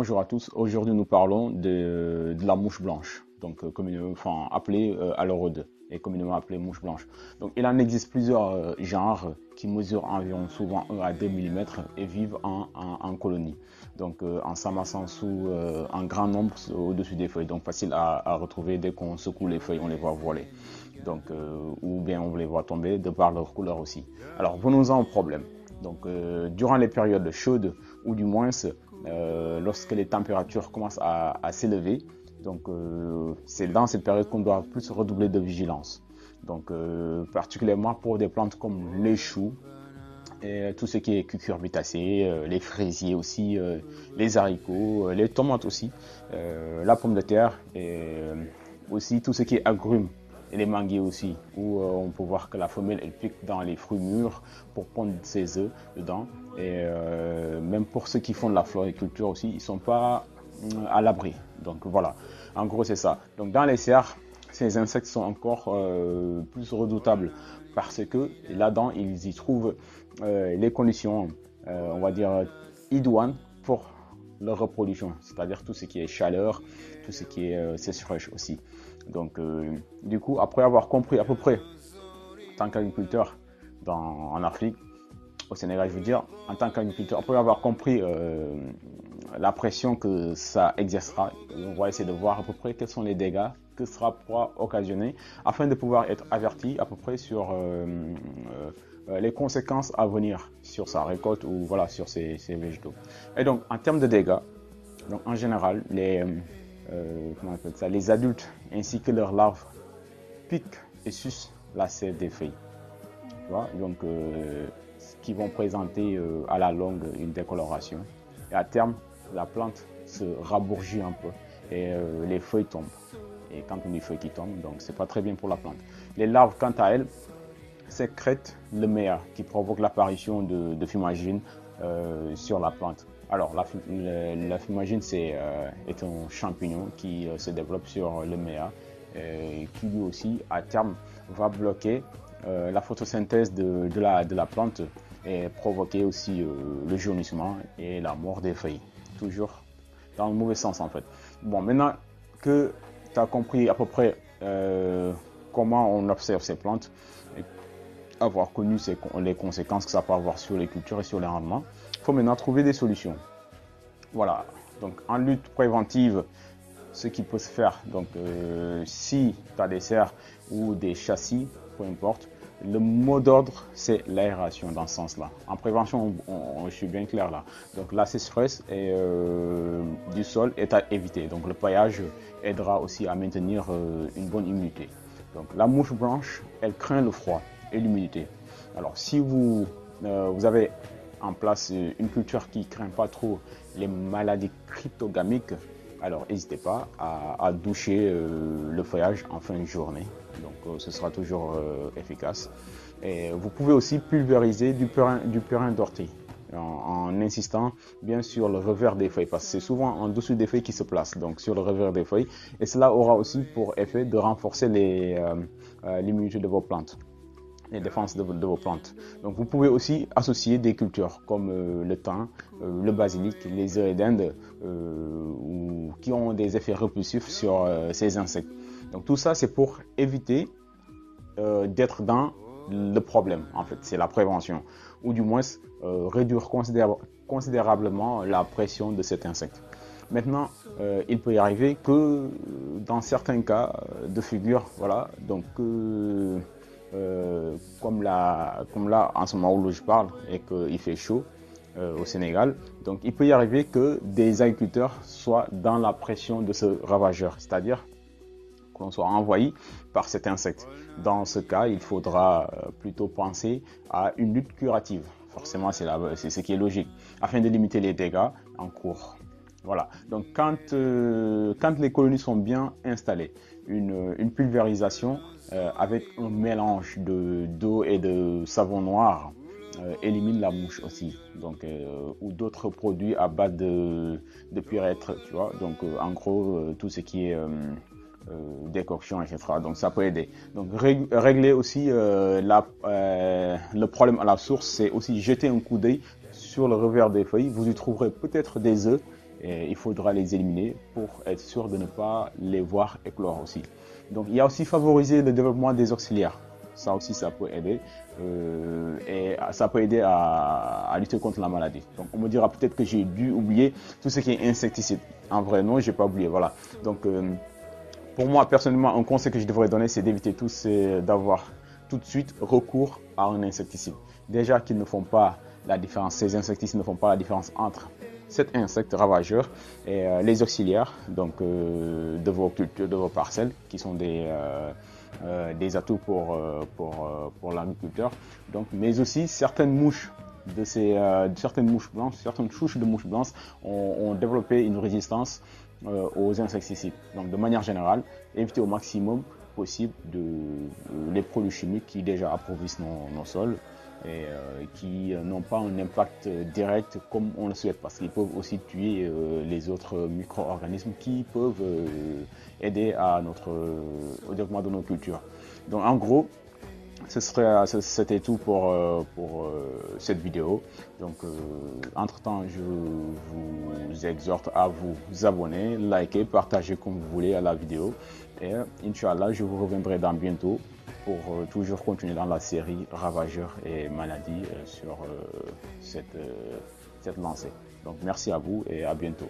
bonjour à tous. Aujourd'hui, nous parlons de, la mouche blanche, donc euh, communément, appelée euh, alorode et communément appelée mouche blanche. Donc, il en existe plusieurs euh, genres qui mesurent environ souvent 1 à 2 mm et vivent en, en, colonie. Donc, en s'amassant sous un grand nombre au-dessus des feuilles. Donc, facile à, à retrouver dès qu'on secoue les feuilles, on les voit voler. Donc, ou bien on les voit tomber de par leur couleur aussi. Alors, venons-en au problème. Donc, durant les périodes chaudes, ou du moins euh, lorsque les températures commencent à, s'élever. Donc euh, c'est dans cette période qu'on doit plus redoubler de vigilance. Donc euh, particulièrement pour des plantes comme les choux, tout ce qui est cucurbitacées, les fraisiers aussi, les haricots, les tomates aussi, la pomme de terre et aussi tout ce qui est agrumes les manguiers aussi, où on peut voir que la femelle elle pique dans les fruits mûrs pour pondre ses œufs dedans. Et euh, même pour ceux qui font de la floriculture aussi, ils sont pas euh, à l'abri. Donc voilà, en gros c'est ça. Donc dans les serres, ces insectes sont encore euh, plus redoutables parce que là-dedans, ils y trouvent les conditions, on va dire, idoines pour leur reproduction, c'est-à-dire tout ce qui est chaleur, tout ce qui est sécheresse aussi. Donc, du coup, après avoir compris à peu près, en tant qu'agriculteur en Afrique, au Sénégal, je veux dire, en tant qu'agriculteur, après avoir compris euh, la pression que ça exercera, on va essayer de voir à peu près quels sont les dégâts que cela pourra occasionner afin de pouvoir être averti à peu près sur euh, euh, les conséquences à venir sur sa récolte ou voilà, sur ses, végétaux. Et donc, en termes de dégâts, donc, en général, les, ça, les adultes ainsi que leurs larves piquent et sucent la sève des feuilles. Donc, qui vont présenter euh, à la longue une décoloration. Et à terme, la plante se rabourgit un peu et euh, les feuilles tombent. Et quand on dit feuilles qui tombent, donc c'est pas très bien pour la plante. Les larves, quant à elles, sécrètent le meilleur qui provoque l'apparition de, de fumagine euh, sur la plante. Alors, la, fumagine, c'est est un champignon qui se développe sur le méa et qui lui aussi, à terme, va bloquer la photosynthèse de, la, plante et provoquer aussi euh, le jaunissement et la mort des feuilles. Toujours dans le mauvais sens en fait. Bon, maintenant que tu as compris à peu près euh, comment on observe ces plantes, et avoir connu les conséquences que ça peut avoir sur les cultures et sur les rendements, il faut maintenant trouver des solutions. Voilà, donc en lutte préventive, ce qui peut se faire, donc euh, si tu as des serres ou des châssis, peu importe, le mot d'ordre, c'est l'aération dans ce sens-là. En prévention, je suis bien clair là. Donc la sécheresse euh, du sol est à éviter. Donc le paillage aidera aussi à maintenir euh, une bonne immunité. Donc la mouche blanche, elle craint le froid et l'humidité. Alors si vous, vous avez en place une culture qui ne craint pas trop les maladies cryptogamiques, alors n'hésitez pas à, doucher le feuillage en fin de journée donc euh, ce sera toujours euh, efficace. Et vous pouvez aussi pulvériser du purin, du purin d'ortie en, insistant bien sur le revers des feuilles parce que c'est souvent en dessous des feuilles qui se place, donc sur le revers des feuilles. Et cela aura aussi pour effet de renforcer euh, l'immunité de vos plantes les défenses de, vos plantes. Donc vous pouvez aussi associer des cultures comme le thym, le basilic, les œufs d'Inde, qui ont des effets repulsifs sur ces insectes. Donc tout ça, c'est pour éviter euh, d'être dans le problème, en fait. C'est la prévention. Ou du moins euh, réduire considérablement la pression de cet insecte. Maintenant, euh, il peut y arriver que dans certains cas de figure, voilà, donc comme, là, comme là en ce moment où je parle et qu'il fait chaud au Sénégal, donc il peut y arriver que des agriculteurs soient dans la pression de ce ravageur, c'est-à-dire qu'on soit envoyé par cet insecte. Dans ce cas, il faudra euh, plutôt penser à une lutte curative. Forcément, c'est ce qui est logique, afin de limiter les dégâts en cours. Voilà. Donc, quand, euh, quand les colonies sont bien installées, une, une pulvérisation euh, avec un mélange de d'eau et de savon noir élimine la mouche aussi. Donc, ou d'autres produits à base de, de tu vois. Donc, en gros, tout ce qui est euh, décoction, etc. Donc ça peut aider. Donc régler aussi euh, euh, le problème à la source, c'est aussi jeter un coup d'œil sur le revers des feuilles. Vous y trouverez peut-être des œufs Il faudra les éliminer pour être sûr de ne pas les voir éclore aussi. Donc il y a aussi favoriser le développement des auxiliaires. Ça aussi, ça peut aider. Euh, et ça peut aider à, lutter contre la maladie. Donc on me dira peut-être que j'ai dû oublier tout ce qui est insecticide. En vrai, non, j'ai pas oublié. Voilà. Donc euh, pour moi, personnellement, un conseil que je devrais donner, c'est d'éviter tout, c'est d'avoir tout de suite recours à un insecticide. Déjà qu'ils ne font pas la différence, ces insecticides ne font pas la différence entre cet insecte ravageur et euh, les auxiliaires donc de vos cultures, de vos parcelles, qui sont des euh, atouts pour, euh, pour, euh, l'agriculteur. Mais aussi certaines mouches certaines mouches blanches, certaines souches de mouches blanches ont, développé une résistance aux insecticides. Donc, de manière générale, éviter au maximum possible de, les produits chimiques qui déjà approvissent nos, sols et qui n'ont pas un impact direct comme on le souhaite parce qu'ils peuvent aussi tuer les autres micro-organismes qui peuvent aider à notre, au développement de nos cultures. Donc en gros, c'était tout pour, euh, pour euh, cette vidéo. Donc, euh, entre-temps, je vous exhorte à vous abonner, liker, partager comme vous voulez à la vidéo. Et Inch'Allah, je vous reviendrai dans bientôt pour toujours continuer dans la série Ravageurs et maladies sur cette, cette lancée. Donc, merci à vous et à bientôt.